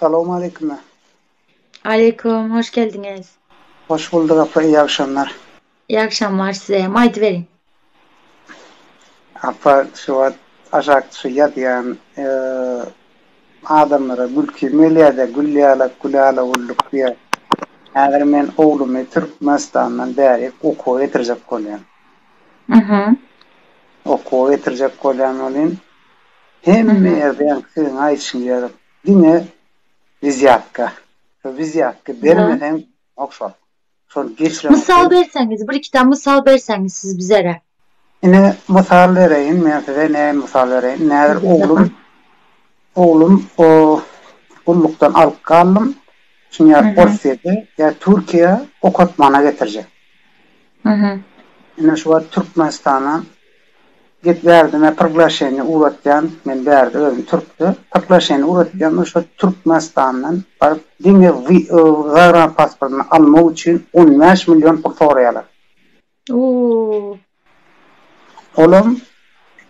Selamun aleyküm. Aleyküm, hoş geldiniz. Hoş bulduk apa, iyi akşamlar. İyi akşamlar size. Maydı verin. Apa şu an aşağı suya diyen e, adamlara gülki meliyade gülyala gülyala ulluk diye. Eğer men oğlumu Türkmenistan'dan beri oku getirecek kolyan. Hı hı. Oku getirecek kolyan olin. Hem yerden kıyın ay için yarıp. Dine viziyatka. Viziyatka vermeden okşol. Son geçiren. Misal verseniz, bir iki tane misal verseniz siz bizlere. Ine misal vereyim, men size ne misal vereyim. Näder oğlum oğlum o kulluktan alıp kaldım. Hı. Borsiyede ya Türkiye okutmana getirecek. Hı hı. Ine şu var Türkmenistan'a git verdim ve priglasheni uğratyan men berdi özüm Türktü. Priglasheni uğratyan şu Türkmenistan'dan barıp dine gayran pasportunu almak için 15 milyon pul sorayalar. Oo. Oğlum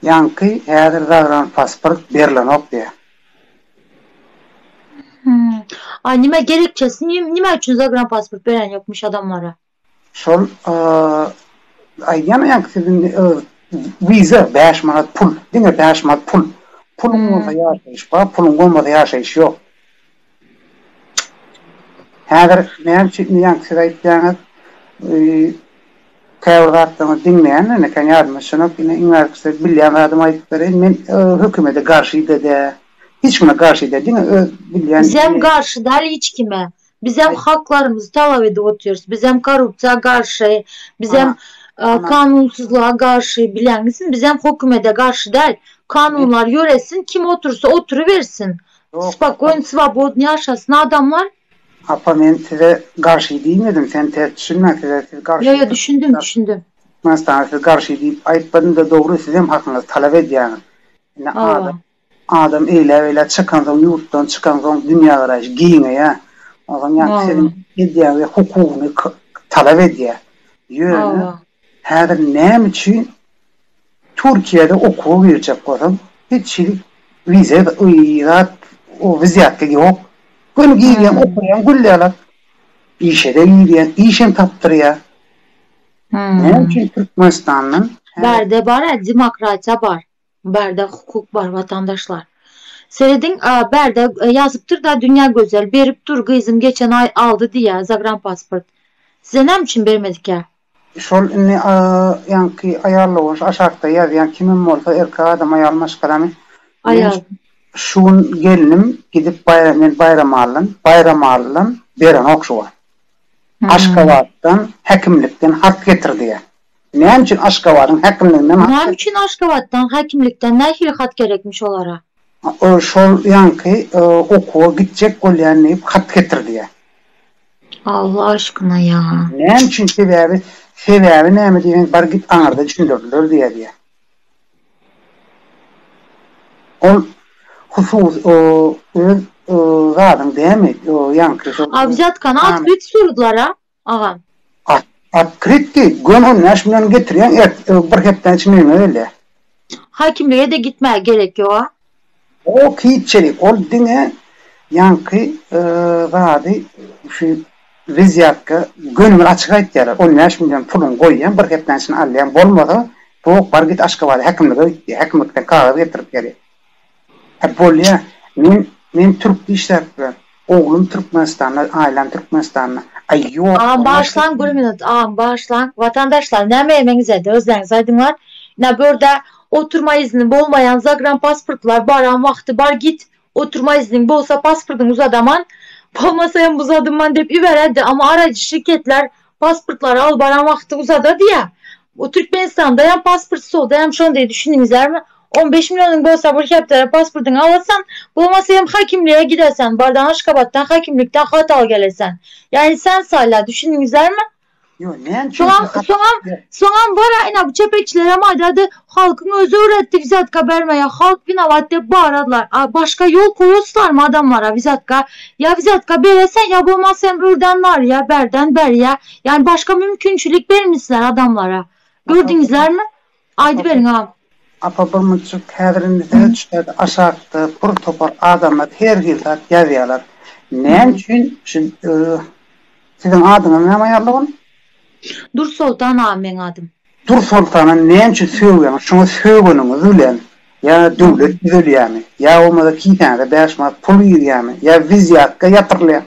yankı häzir gayran pasport berilenok diye. Hmm. Ay nime gerekçesi, nime, için zagran pasport veren yokmuş adamlara? Şol eee aýdýan ýa sizin viza 5 manat pul, diňe 5 manat pul. Pulun Hmm. bolsa ýaşaýyş bar, pulun bolmasa ýaşaýyş ýok. Häzir näme üçin ýa siz aýtýaňyz eee Käwratdan dinleýän, ne kan ýardymy şunup ine iňerkse bilýän adam berin, men hökümete garşy de, hiç kime garşy de, diňe bilýän. Biz hem karşı değil hiç kime. Biz hem haklarımızı talep edip oturuyoruz. Biz hem korrupsiya karşı, biz hem Ana. kanunsuzluğa karşı bilen misin? Biz hem hükümete karşı değil. Kanunlar yöresin, kim otursa oturuversin. Yok, Spokojno, svobodno yaşasın adamlar. Apa men size garşy diýmedim, sen ters düşünme size siz garşy. Ya ya düşündüm düşündüm. Mestan siz garşy diýip aýtmadym da dogry siz hem hakyňyzy talap edýäňiz. Ne Allah. adam adam eýle eýle çykan soň ýurtdan çykan soň dünýä garaş giňe ýa. Adam ýa Allah. senin edýän we hukugyny k- talap edýär. Häzir näme üçin Türkiýede okuw berjek bolsam hiç şeýle vize uýrat o viziyatga ýok. Gün giýen Hmm. okuyan gülläler. İşe de giýen, işem tapdyrýar. Hmm. Näme üçin Türkmenistanyň Berde var, ya, demokrasiya var. Berde hukuk var vatandaşlar. Seydin berde e, yazıptır da dünya güzel berip dur kızım geçen ay aldı diye zagran pasport. Size ne için vermedik ya? Şol inni ýanky aýarlawaş aşakda ýazýan kimim bolsa erkek adam aýalmaş garamy. Ayal. Şuun gelinim gidip bayram men bayram alyn, bayram alyn beren okşuwa. Hmm. Aşgabatdan hekimlikden hak getirdi. Näme üçin Aşgabatdan hekimlikden hak Ne için Aşkabat'tan hakimlikten ne hilkat gerekmiş olara? o şol ýanky okuwa gitjek bolýan hat getirdi. Allah aşkına ya. Näme üçin sebäbi sebäbi näme diýen bar git aňarda düşündirdiler diýe diýe. Ol husus o öz gadyň diými? O ýanky şol. Avzatkana Tamam. at bit sordulara. Ağam. Akritki gönül näşmelen getirýän et bir hepden çymyň öyle. Hakimliğe de gitmeye gerek yok. ha. O kiçelik ol diňe ýanky gady şu biz yakka gönümün açık ayıp gelir. 15 milyon pulun koyuyen bir hepten için allayan bolmadı. Bu bar git aşka var. Hekimlik, hekimlikten kağıdı getirip gelir. Hep hə, bol ya. Men, men Türk işler bilen. Oğlum Türkmenistan'la, ailem Türkmenistan'la. Ay yok. Ağam bağışlan bir minut. Ağam bağışlan. Vatandaşlar ne meyemeniz edin. Özleriniz aydınlar. Ne böyle oturma izni olmayan zagran pasportlar baran vakti bar git. Oturma iznin bolsa pasportun uzadaman. Bolmasa hem uzadaman deyip iveredi ama aracı şirketler pasportları al baran vakti uzada diye. O Türkmenistan'da hem pasportsu oldu hem şon diye düşündüğünüzler mi? 15 milyonun bolsa bir heptere pasportunu alasan Bulmasa hem hakimliğe gidersen, bardan Aşkabat'tan hakimlikten hat al gelesen. Yani sen sala düşündüğünüzler mi? Ne? Soğan, soğan, soğan var ina bu çepekçilere madde halkın özü öğretti vizatka vermeye. Halk binavatte bağırdılar. Aa, Başka yol koyuyorlar mı adamlara vizatka? Ya vizatka beresen ya bulmasa hem ürden var ya berden ber ya. Yani başka mümkünçülük vermişler adamlara. Gördünüzler mi? Aydı verin ağam. Apa bir müçük häzirinde düşýär aşakda bir topar adamlar her ýylda ýazýarlar. Näme üçin şu e, sizin adyňyz näme ýarlagyň? Dur Sultan ağa men adım. Dur näme üçin söýýän? Şoňa söýgeniňiz bilen ya döwlet düzelýärmi? Ya olmada kitände bäşma pul ýerýärmi? Ya viziyatka ýapyrlýar.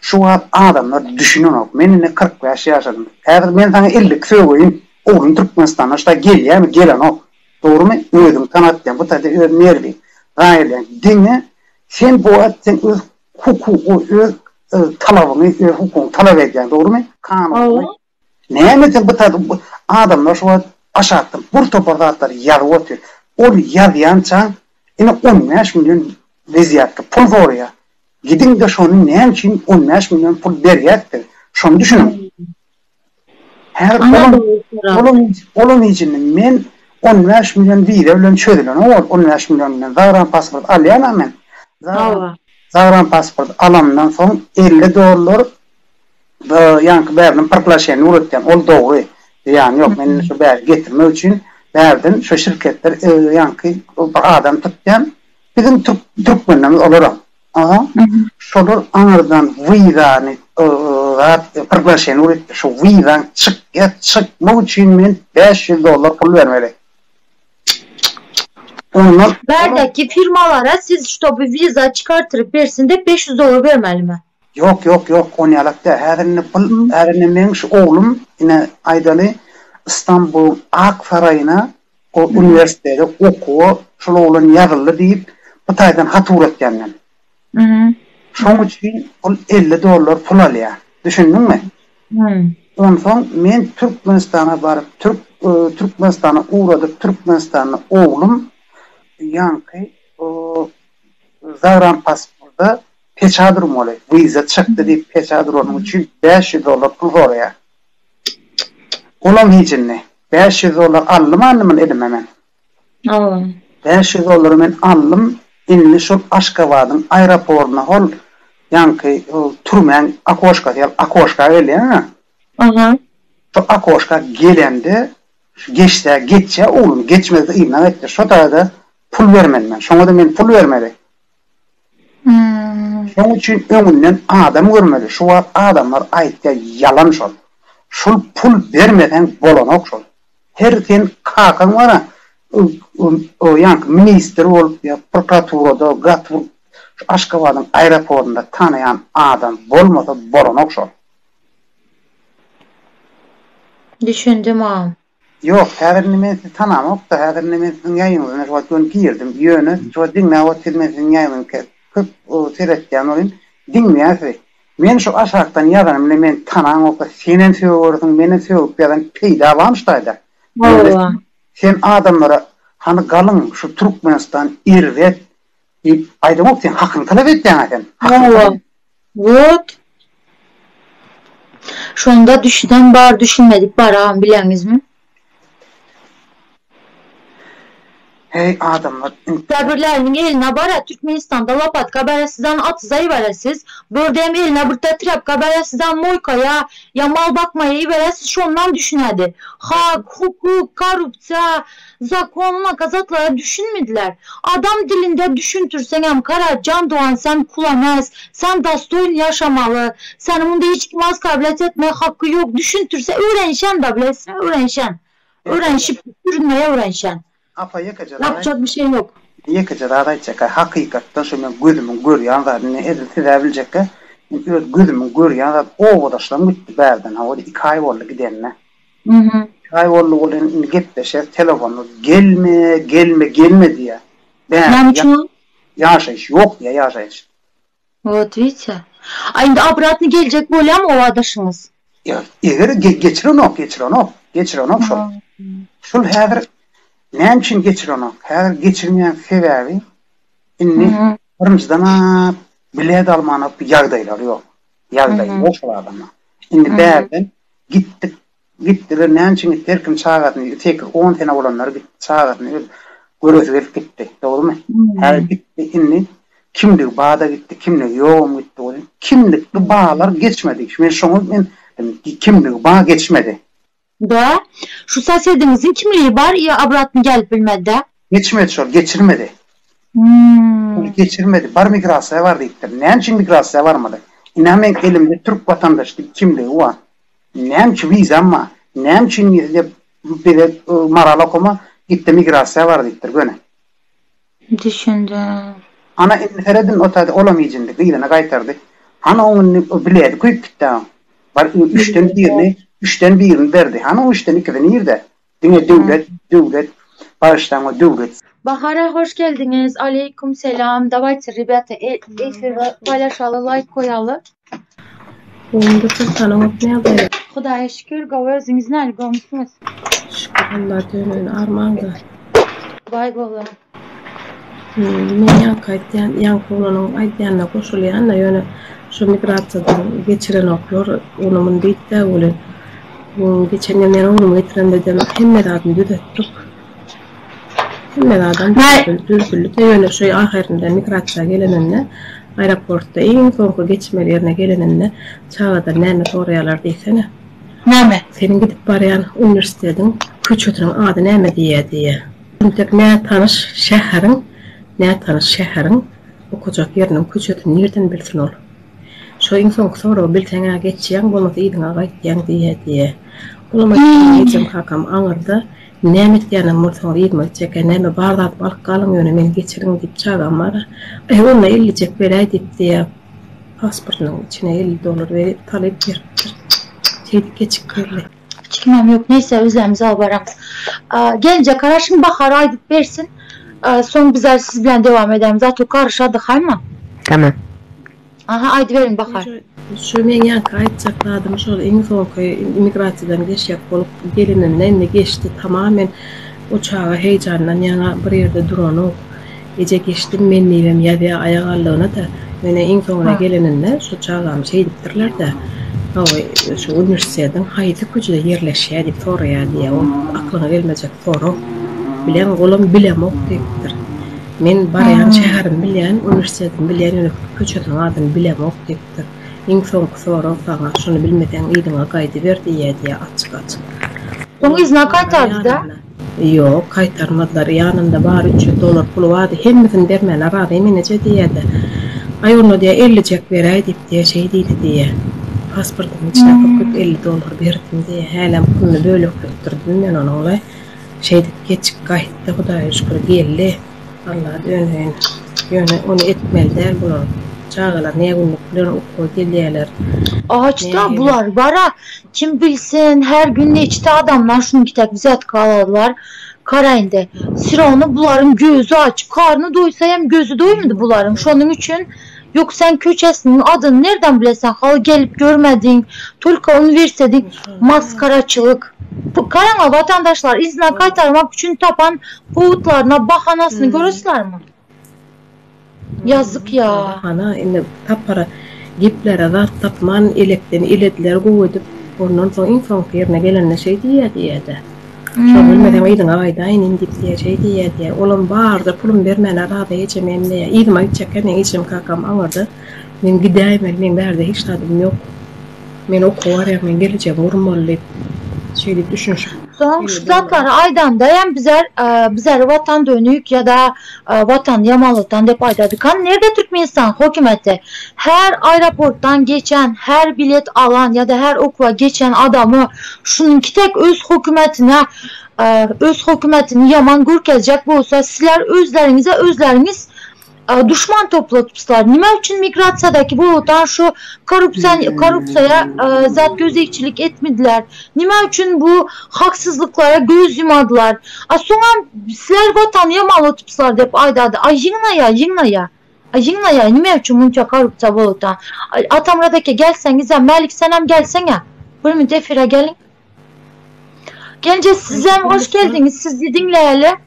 Şu wagt adamlar düşünýär. Men ne 40 ýaş ýaşadym. Häzir men sana 50 söýgüň. Oğlum Türkmenistan'a işte gelýärmi? Gelen o. Doğrumu? Özüm kanatlayan. Bu tadı öz nervi. Gayelen. Dine sen bu sen öz hukuku, öz talabını, öz hukukunu talep edýän. Doğrumu? Kanunu. Nämetden bu tadı adamlar şu aşattım. Bur toparda atlar yarı otur. Ol yaryança ine 15 milyon veziyatta pul var ya. Gidin de şonu näme için 15 milyon pul beriyatdır. Şonu düşünün. Her kolun kolun için men 15 milyon lira bilen çödülen o 15 milyon bilen zagran pasport alyan amen. Zagran pasport alamdan soň 50 dollar da ýanky berdim parklaşýan uratýan ol dogry. Yani yok men şu ber getirme üçin berdim şu şirketler e, bir adam tutýan bizim Türk Türkmenimiz olarak. Aha. Şolar anardan vizany rahat parklaşýan uratýan şu vizan çık ya çıkma üçin men 500 dollar pul vermeli. Ondan Berdeki firmalara siz şu bir viza çıkartırıp versin de 500 dolar vermeli mi? Yok yok yok onu alakta häzirni pul häzirni men şu oğlum yine aydaly İstanbul Ak Sarayına o üniversitede okuw şol oğlan ýazyldy diýip bu taýdan hatur etgenmen. Mhm. Şoň üçin ol 50 dollar pul alýar. Düşündiňmi? Hı. Ondan men Türkmenistana barıp Türk e, Türkmenistana uğradık Türkmenistan'a oğlum yankı o Zavran pasporda peçadır mole. Vize çıktı deyip peçadır onun için 500 dolar pul oraya. Olam hicinne. 500 dolar aldım annemin edim hemen. Allah. 500 dolar men aldım. Inni şu Aşkavad'ın aeroportuna hol yankı turmen akoşka ya akoşka öyle ha. Aha. Şu akoşka gelende şu geçse geçse oğlum geçmez de inan etti. Şu da pul vermedim ben. Şoňa da men pul vermedi. Hmm. Şoň üçin öňünden adam görmeli. Şu wagt adamlar aýtdy yalan şol. Şol pul bermeden bolanok şol. Her kim kakan wara o yank minister bolup ýa prokuraturada gatwur Aşgabat'ın aeroportunda tanıyan adam bolmasa bolanok şol. Düşündüm ağam. Yok, häzir nimesi tanamok da häzir nimesi şu şol girdim. Ýöne şol diňnäwat hilmesini ýaýylyny köp seretdiýän bolýan, dinmeýäsi. Men şu aşakdan ýazanam, men tanan okda senen söýürdin, meni söýüp ýazan peýda bolmuşdaýda. Sen adamlara hani galın şu Türkmenistan, irret aýdym ok sen hakyny talap etdiň eken. Wot. Şonda düşünen bar düşünmedik bar, bilenizmi? Hey adamlar, Sabirlerinin eline bara Türkmenistan'da Lapatka beresinden at zayı veresiz. Bördem eline bir tetrep beresinden Moyka'ya ya mal bakmaya veresiz şondan düşünedi. Hak, hukuk, korrupsiya, zakonla kazatlara düşünmediler. Adam dilinde düşüntürsen hem kara can doğan sen kulamaz. Sen dastoyun yaşamalı. Senin bunda hiç kimaz kabiliyet etmeye hakkı yok. Düşüntürse öğrenşen de bilesin. Öğrenşen. Öğrenşip sürünmeye öğrenşen. apa yakaca Yapacak bir şey yok. yakaca raýçaka hakykatdan şu men gözümün görýän zat ne edil tiräbiljekkä öz gözümün görýän zat o bodaşlam gitdi berden ha o iki ay boldy gidenne Hı hı. ay boldy bolan indi gitdeşe telefonu gelme gelme gelme diýe ben Yani çünkü yaşayış yok ya yaşayış Вот видите. А енді обратно gelecek böyle ama o adaşınız. ya eger ge- geçir onu geçir onu geçir onu şol şol häzir näme üçin geçir onu häzir geçirmeýän sebäbi inni Hı. Birinçiden bilet almanı ýagdaýlar ýok. Ýagdaý ýok şol adamlar. Indi Mhm. bäden gittik. Gittiler näçe gitdi herkim çağatny tekir 10 tane bolanlar gitdi çağatny görüp. Dogrymy? Mhm. Her gitti inni kimlik bağda gitti, kimlik yoğum gitti. o Kimlikli bağlar geçmedi. Men şoňa men kimlik bağ geçmedi. Da şu sosedinizin kimliği var ya obratno gelip bilmedi de. Geçmedi şol, geçirmedi. Hmm. Geçirmedi. Bar migrasiya var deyipdir. Näme için migrasiya varmadı? İnamen elimde Türk vatandaşlık kimliği var. Näme için vizam var? Näme için bir e, marala koma gitti migrasiya var deyipdir. Göne. Düşündüm. Ana inferedin otada olamayacağını gıydana kaytardı. Ana onu biledi kuyup gitti. Var üçten birini, üçten birini derdi. Ana o üçten ikisini yirdi. Dine devlet, devlet, bağışlama devlet. Bahar'a hoş geldiniz. Aleyküm selam. Давайте, ребята, e efir paylaşalı, like koyalı. Onda çok tanımak ne yapayım? Xudaya şükür, gavur özünüz nerede görmüşsünüz? Şükür Allah dönün armağandı. Vay bala. Men yan kaytyan, yan kulunun aytyanına koşulayan da yöne şu migratsiyadan geçiren okuyor. Onu mun deyip de öyle. Bu geçen gün mera oğlum getiren dedem hemme dadın düzelttik. Hemme dadın düzeltdik. Ne yönü şu ahirinde migrasiya geleninde aeroportda en soňky geçmeli ýerine geleninde çağada näme soraýarlar diýsene. Näme? Senin gidip barýan köç köçütüň ady näme diýe diýe. Üntek nä tanış şähäriň, nä tanış şähäriň okujak ýeriniň köçütüni ýerden bilsin ol. Şo iň soňky soraw bilseňä geçýäň bolmasa ýydyňa gaýtýaň diýe diýe. Ulama geçen kakam aňyrda näme diýäne mursaň ýydyma çeke näme bardat balyk galyň ýöne men geçiriň diýip çagam bar. Ey onda 50 çek beräýt diýip diýe pasportynyň içine 50 dolar berip talep beripdir. Şeydi geçik berli. Çıkmam yok. Neyse özlerimizi al baramız. Aa, gelince Karaş'ın Bahar aydıp versin. Aa, son bizler siz bilen devam edelim. Zaten karışadık hayma. Tamam. Aha aýdy berin bakar. Şu men ýa-da aýtjakladım, şol iň soňky immigrasiýadan geçýär bolup gelinen näme geçdi tamamen o çağa heýjandan ýana bir ýerde durany. Ece geçdim men niýem ýa-da aýagallygyna da mene iň soňuna şu çağam şey dipdirler de. Hawa şu üniversiteden haýdy güçde ýerleşýär diýip soraýar diýe o aklyna gelmejek soru. Bilen golum bilemok diýipdir. Men barýan şäherim bilýän, üniversitetin bilýän köçeden adyny bilemok diýipdir. Iň soňky soru sana şunu bilmeden ýydyňa gaýdy berdi diýe açyk açyk. Onu izna kaytardı da. Yok, kaytarmadılar. Yanında var 300 dolar pulu vardı. Hemmizin dermen aradı. Eminece diyedi. Ay onu diye 50 cek veray deyip diye şey deydi diye. Pasportun içine kokup 50 dolar verdim diye. Helen pulunu böyle okuturdum ben onu olay. Şey deyip geçik gayet de Hudaya şükür geldi. Allah dönüyün, yönü onu etməlidər bunu. Çağırlar, niyə bunu dön oxu deyirlər. Ağaçda Niyə? bunlar var ha. Kim bilsin hər gün neçə adamlar şunu ki tək bizə qaladılar. Karayində. Sıra onu bunların gözü aç. Karnı doysa hem gözü doymadı bunların. Şonun üçün Yok sen köçesinin adını nereden bilesen? Halı gelip görmedin. Tulka üniversitedin. Maskaraçılık. Bu Karana vatandaşlar izne kaytarmak için tapan puğutlarına bahanasını Hmm. görürsüler mi? Yazık ya. Ana indi tapara giplere zat tapman elekten iletler goýup ondan soň insan ýerine gelende şey diýe diýedi. Şo bilmeden aýdyň aýdaýyn indip diýe şey diýe diýe. Olam barda pulum bermän arada geçemem diýe. Ýygyma çeken içim kakam aňyrdy. Men gidäýim, men berde hiç tadım ýok. Men okuwar men geleceğim urmaly. Şey diýip düşünşüm. Son Öyle şu zatları aydan dayan bizer e, bizer vatan dönük ya da e, vatan yamalıtan dep aydadık. Hani nerede Türkmenistan hükümeti her aeroporttan geçen, her bilet alan ya da her okula geçen adamı şununki tek öz hükümetine e, öz hükümetini yaman gürkezecek bu olsa sizler özlerinize özleriniz düşman toplatıpsılar. Nime için migrasyadaki bu otan şu korupsiya, korupsiyaya e, zat gözekçilik etmediler. Nime için bu haksızlıklara göz yumadılar. A sonra sizler vatan yamalıtıpsılar dep aydadı. Ay yığına ya, yığına ya. Ay yığına ya, nime için bunca korupsiya bu otan. Ay, Atamradaki gelseniz ya, Melik senem gelsene. Buyurun müdefire gelin. Gence size hoş geldiniz. Sizi dinleyeli.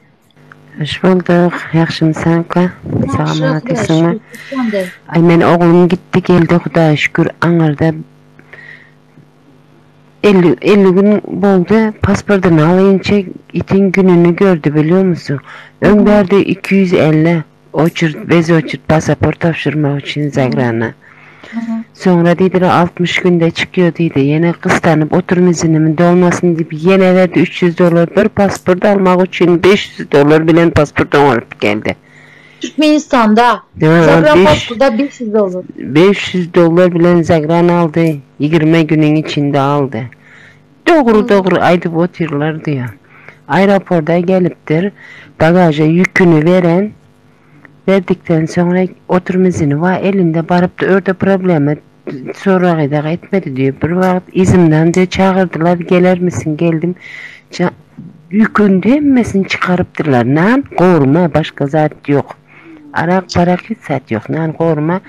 Hoş bulduk. Yaxşymysan ka? Salamatysыңmy? Şükür. Ay men oğlum gitti geldi Hudaýa şükür aňyrda 50 50 gün boldu. Pasportunu alayınca itin gününü gördü biliyor musun? Ön verdi 250 oçurt, bez oçurt pasaport tapşırmak için Zagrana. Sonra dediler 60 günde çıkıyor dedi. Yine kıstanıp oturum izinimin dolmasın deyip yine verdi 300 dolar bir pasport almak için 500 dolar bilen pasporttan alıp geldi. Türkmenistan'da. Beş- pasportta 500 olur. 500 dollar bilen Zagran aldı. 20 günün içinde aldı. Doğru doğru aydıp otururlar diyor. Aeroporda geliptir. Bagaja yükünü veren verdikten sonra oturum izini var elinde barıp da orada problemi sonra da etmedi diyor. Bir vakit izimden diyor çağırdılar gelir misin geldim. Ça yükün demmesin çıkarıptırlar. Nan koruma başka zat yok. Arak parak hiç zat yok. Nan koruma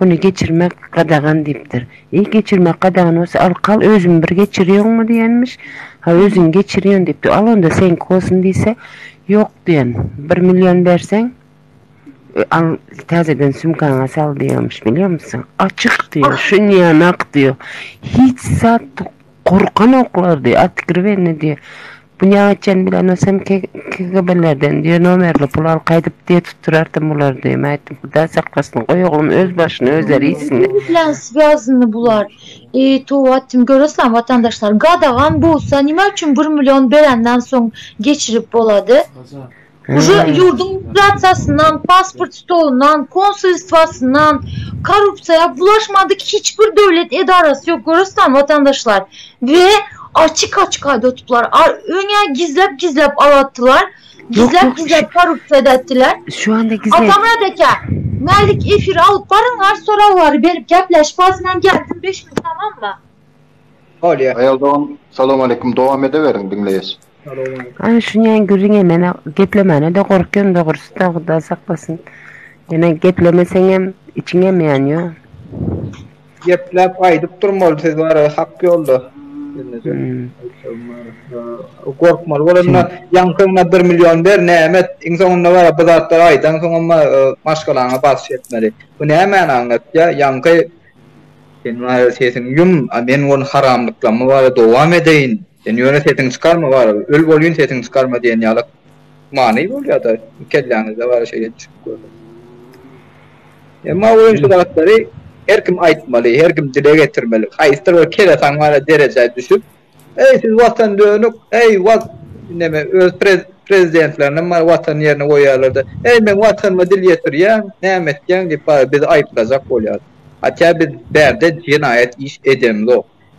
bunu geçirmek kadağan diptir. İyi geçirmek kadağan olsa al kal özün bir geçiriyor mu diyenmiş. Ha özün geçiriyorsun dipti. Al onda sen olsun diyse yok diyen. Bir milyon versen e, al tazeden diyormuş biliyor musun? Açık diyor, şun yanak diyor. Hiç saat korkan oklar diyor. At kirve ne diyor. Bu ne açan bile nasem kekebelerden diyor. Nomerli pular kaydıp diye tutturardım bunlar diyor. Mehmet'im burada saklasın. Koy oğlum öz başına özleri iyisin. Bilen svazını bular. E, Tuvatim görürsen vatandaşlar. Gadavan bu olsa. Nima için 1 milyon berenden son geçirip boladı. Azar. Уже yurdun migratsiyasından, pasport stolundan, konsolosluğundan, korrupsiyaya bulaşmadık hiçbir devlet edarası yok görürsen vatandaşlar. Ve açık açık ayda tuttular. Ar- Öne gizlep gizlep alattılar. Gizlep yok, gizlep korrupsiya ettiler. Şu anda gizli. Atamradaki Melik efir alıp barınlar soralar berip gepleşip azından geldim 5 gün tamam mı? Olya. Ayol devam. Salam aleyküm. Devam edeverin dinleyiz. Ana şunyan gürün hemen geplemene de korkuyorum doğrusu da Xuda saklasın. Yine geplemesen hem içine mi yanıyor? Geplep aydıp durmalı siz var hak yolda. Hmm. Korkmalı. Olanla yankınla 1 milyon ver nemet. İnsanınla var bu zatlar aydan sonra ama maşkalana bas etmeli. Bu ne hemen anlat ya yankı sen var sesin yum ben onu haramlıklama var devam edeyin. Sen yöne sesin çıkarma var. Öl boluyun sesin çıkarma diyen yalık. Mani oluyor da kellanızda var şey düşüp koydu. Ama oyuncu tarafları her kim aytmalı, her kim dile getirmeli. Hayır, o kere sanmara derece düşüp, ey siz vatan dönük, ey vat, neme, öz prez, prezidentlerine vatan yerine koyarlardı. Ey ben vatanıma dil getir ya, nemet yan deyip bizi ayıplayacak oluyor. Hatta biz berde cinayet iş edemiz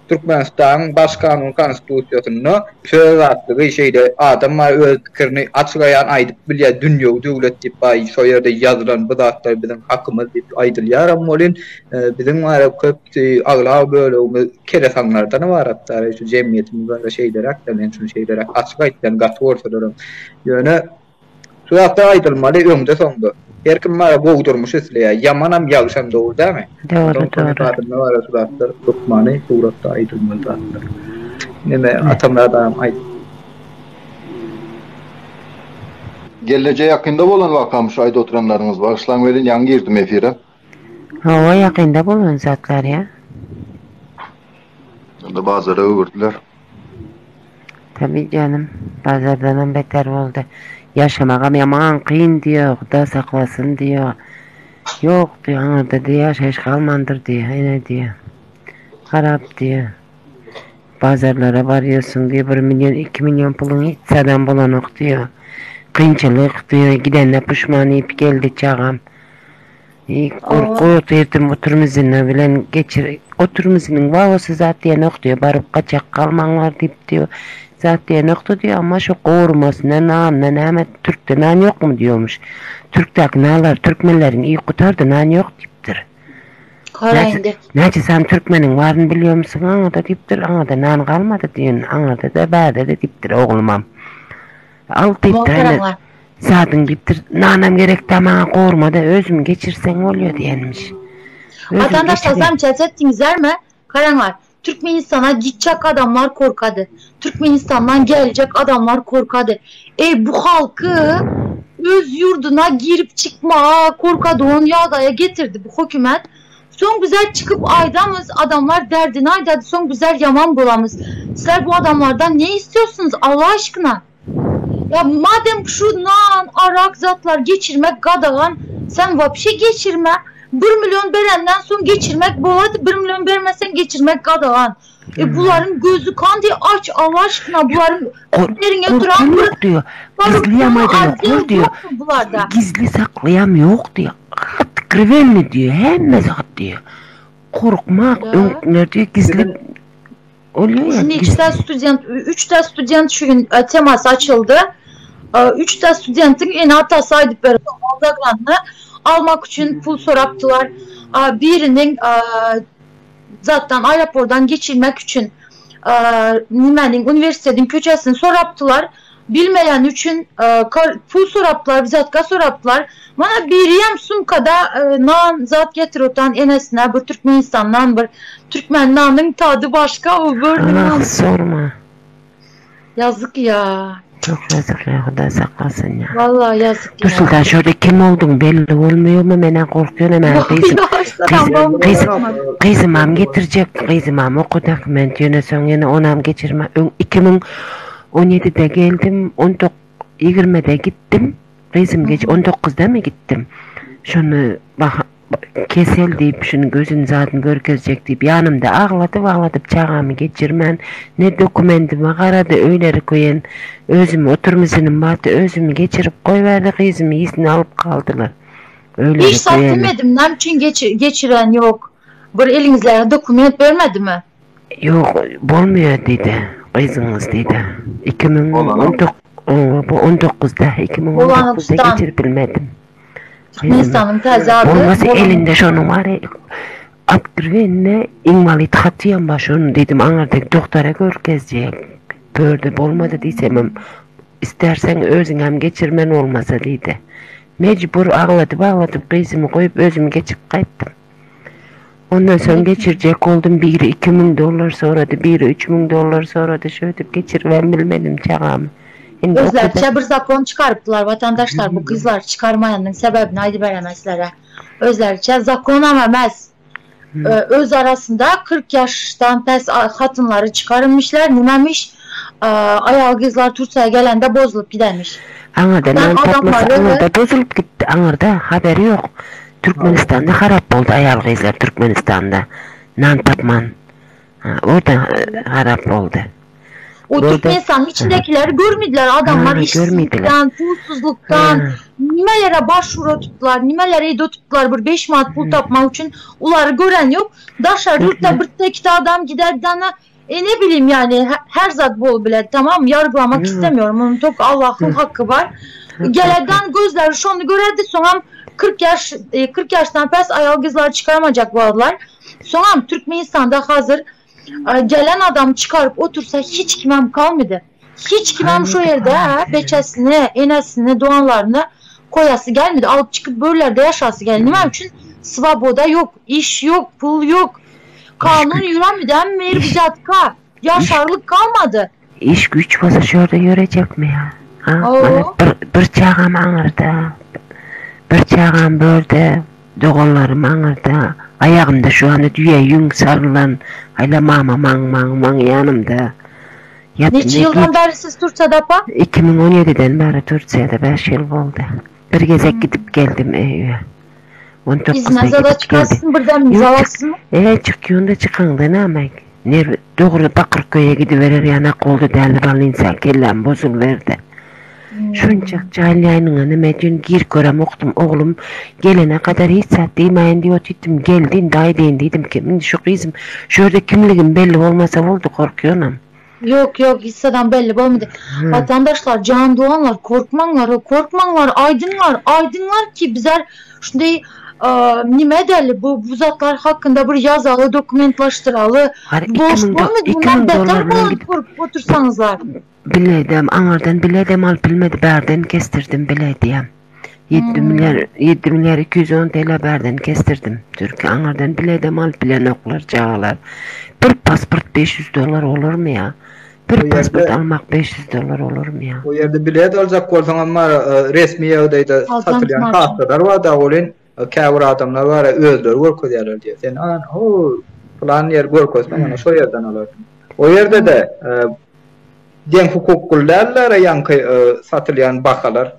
o. Türkmenistan'ın baş kanun konstitusiyasını söz attığı şeyde adamlar öz fikrini açıklayan aydıp bilye dünya devlet deyip ay şu yerde yazılan bu zatlar bizim hakkımız deyip aydılıyor ama olin e, bizim var köp e, ağla böyle o kere sanlardan var hatta şu cemiyetimiz var şeyler aktarlayan şu şeyler açıklayıp gatı ortalarım. Yani hatta aydılmalı ömde sondu. Her kim var boğdurmuş isliye yamanam yağışam doğru değil mi? Doğru Doğru. Ne var suratlar tutmanı suratta aydılmalı zatlar. Neme atamlardan ay Geleceğe yakında olan vakamış ayda oturanlarınız var. Işlan verin yan girdim efire. Hava yakında bulun zatlar ya. Da bazıları övürdüler. Tabii canım. Pazardan beter oldu. Yaşamak yaman kıyın diyor. Xuda saklasın diyor. Yok diyor. Anada diyor. Yaşayış kalmandır diyor. Yine diyor. Harap diyor. Pazarlara varıyorsun diyor. 1 milyon 2 milyon pulun hiç sadan bulanık diyor. Kıyınçılık diyor. Gidenle pişman ip geldi çağam. İyi korku ettim oturumuzun bilen geçir oturumuzun vavası zaten yok diyor barıp kaçak kalmanlar deyip diyor zaten yoktu diyor ama şu korumasına nan ne hemen Türk'te nan yok mu diyormuş Türk'teki nalar Türkmenlerin iyi kurtardı nan yok deyiptir Kara indi. Nece sen Türkmenin varını biliyor musun ana da deyiptir ana da nan kalmadı diyorsun ana da da bade de deyiptir oğlumam al deyiptir hani. Zaten deyiptir nanam gerek tamam korumada özüm geçirsen oluyor diyenmiş. Vatandaşlar sen chat ettiğinizler mi? Karanlar. Türkmenistan'a gidecek adamlar korkadı. Türkmenistan'dan gelecek adamlar korkadı. E bu halkı öz yurduna girip çıkma korkadı onu yağdaya getirdi bu hükümet. Son güzel çıkıp aydamız adamlar derdini aydadı son güzel yaman bulamız. Sizler bu adamlardan ne istiyorsunuz Allah aşkına? Ya madem şu nan, arak zatlar geçirmek gadağan sen vapşe geçirme. 1 milyon berenden son geçirmek boladı 1 milyon vermesen geçirmek kadalan. E bunların gözü kan diye aç Allah aşkına bunların korkum duran yok diyor. Gizleyemedi yok diyor. Bunlarda. Gizli saklayam yok diyor. Hat krivenli diyor. Hem zat diyor. Korkmak, önkler diyor. Gizli oluyor ya. Şimdi gizli. işte student, üç tane student şu gün e, temas açıldı. E, Üç tane studentin en hatası aydıp böyle Aldagran'ı almak için pul soraptılar. Birinin zaten aeroportdan geçirmek için nimenin üniversitenin köçesini soraptılar. Bilmeyen için kar- pul soraptılar, zatka soraptılar. Bana bir yem sumkada nan zat getirotan enesine bu Türkmenistan'dan bir Türkmen nanın tadı başka o böyle Ah sorma. yazık ya. Çok yazık ya. Huda saklasın ya. Vallahi yazık Dur ya. Sultan şöyle kim oldun belli olmuyor mu? Menen korkuyorum hemen kızım. Ya işte Kız- tamam, kız- tamam. Kızımam getirecek. Kızımam oku dokument yöne son yine onam geçirme. Ön- 2017'de geldim. 19 20'de gittim. Kızım geç 19'da mı gittim? Şunu bak кесел дейп үшінгөзін затын деп, янымда агылатып агылатып чагамы кечирмән не документиме қарады өйлері көен өзім отурмусунум баты өзүм кечирип кой берди кызым исин алып калдылар öyle Hiç sat demedim. Ne için geç, geçiren yok. Böyle elinizlere dokument vermedi mi? Yok, bulmuyor dedi. Kızınız 2019 19'da 2019'da geçirip білмедім İnsanın tezahürü. Olmasa elinde şunu var Abdurven'le invalid hatiyen baş onu dedim anardık doktora görkezecek. Gördü olmadı diysem istersen özün hem geçirmen olmasa dedi. Mecbur ağladı bağladı kızımı koyup özümü geçip kayıttım. Ondan sonra geçirecek oldum. Biri 2000 dolar sonradı, biri 3000 dolar sonradı. Şöyle geçir ben bilmedim çağımı. Özləri cəbir zakon çıxarıbdılar vətəndaşlar bu qızlar çıxarmayanın səbəbini aydın verəməzlərə. Özlərcə zakona məməz öz arasında 40 yaşdan pəs xatınları çıxarılmışlar, niməmiş ayağı qızlar Turçaya gələndə bozulub gidəmiş. Anladı, mən tapmasam, anladı, bozulub getdi, anladı, xəbəri yox. Türkmenistan'da harap oldu ayağı qızlar Türkmenistan'da. Nan tapman. Orada e, harap oldu. O Orada- Türkmenistan'ın içindekileri görmediler. Adamlar Ha, işsizlikten, pulsuzluktan, nimelere başvuru tuttular, nimelere iyi tuttular bir 5 manat pul tapmak için. Uları gören yok. Daşar yurtta tek de adam gider dana e ne bileyim yani he- her zat bol bile tamam yargılamak istemiyorum. Onun çok Allah'ın hakkı var. Geleden gözler şunu görerdi sonra 40 yaş e, 40 yaştan pes ayal kızlar çıkaramayacak bu adlar. Sonra Türkmenistan'da hazır. e, gelen adam çıkarıp otursa hiç kimem kalmadı. Hiç kimem şu yerde ha, beçesine, enesine, doğanlarına koyası gelmedi. Alıp çıkıp böylerde yaşası geldi. Ne için? Svaboda yok, iş yok, pul yok. Kanun yürümedi. Hem mevzuatka. Yaşarlık kalmadı. İş güç olsa şurada görecek mi ya? Ha? Bana bir, bir çağım anırda. Bir çağım böyle. Doğullarım anırda. Ayağımda şu anda düğe yün sarılan. Hala mama man man man yanımda. Ya, Neçe ne- yıldan beri siz Türkçe'de apa? 2017'den beri Türkiye'de 5 yıl oldu. Bir gezek gidip geldim eve. 19'da İzmez'e de gidip geldim. çıkarsın birden Yok, imzalasın. Evet çıkıyorsun da çıkan da ne amek? Ner doğru Bakırköy'e gidiverir yana koldu derli bal insan kellen bozul verdi. Şunca cahilliğinin nime dün gir görem oktum oğlum gelene kadar hiç saat değmeyin diyor tuttum geldin dayı dedim ki "Şimdi şu kızım şurada kimliğim belli olmasa oldu korkuyorum. Yok yok hisseden belli olmadı. Vatandaşlar can doğanlar korkmanlar korkmanlar aydınlar aydınlar ki bizler şunday e, nime derli bu, bu zatlar hakkında bir yazalı dokumentlaştıralı boş 2000 do- olmadı 2000 bundan beter korkup otursanızlar. Biledim, anardan biledim al bilmedi berden kestirdim bilediyem. 7 Hmm. milyar 7 milyar 210 TL berden kestirdim. Türkiye anardan biledim al bilen oklar çağlar. Bir pasport 500 dolar olur mu ya? Bir O yerde- pasport almak 500 dolar olur mu ya? O yerde bilet alacak bolsaň ama e, resmi satylýan marka. kartalar var da olin käbir adamlar var özleri görkezýärler diýär. Sen an o plan yer görkezme mana şo yerden alardın. O yerde de e, den hukuk gullarlar yankı e, satılyan bakalar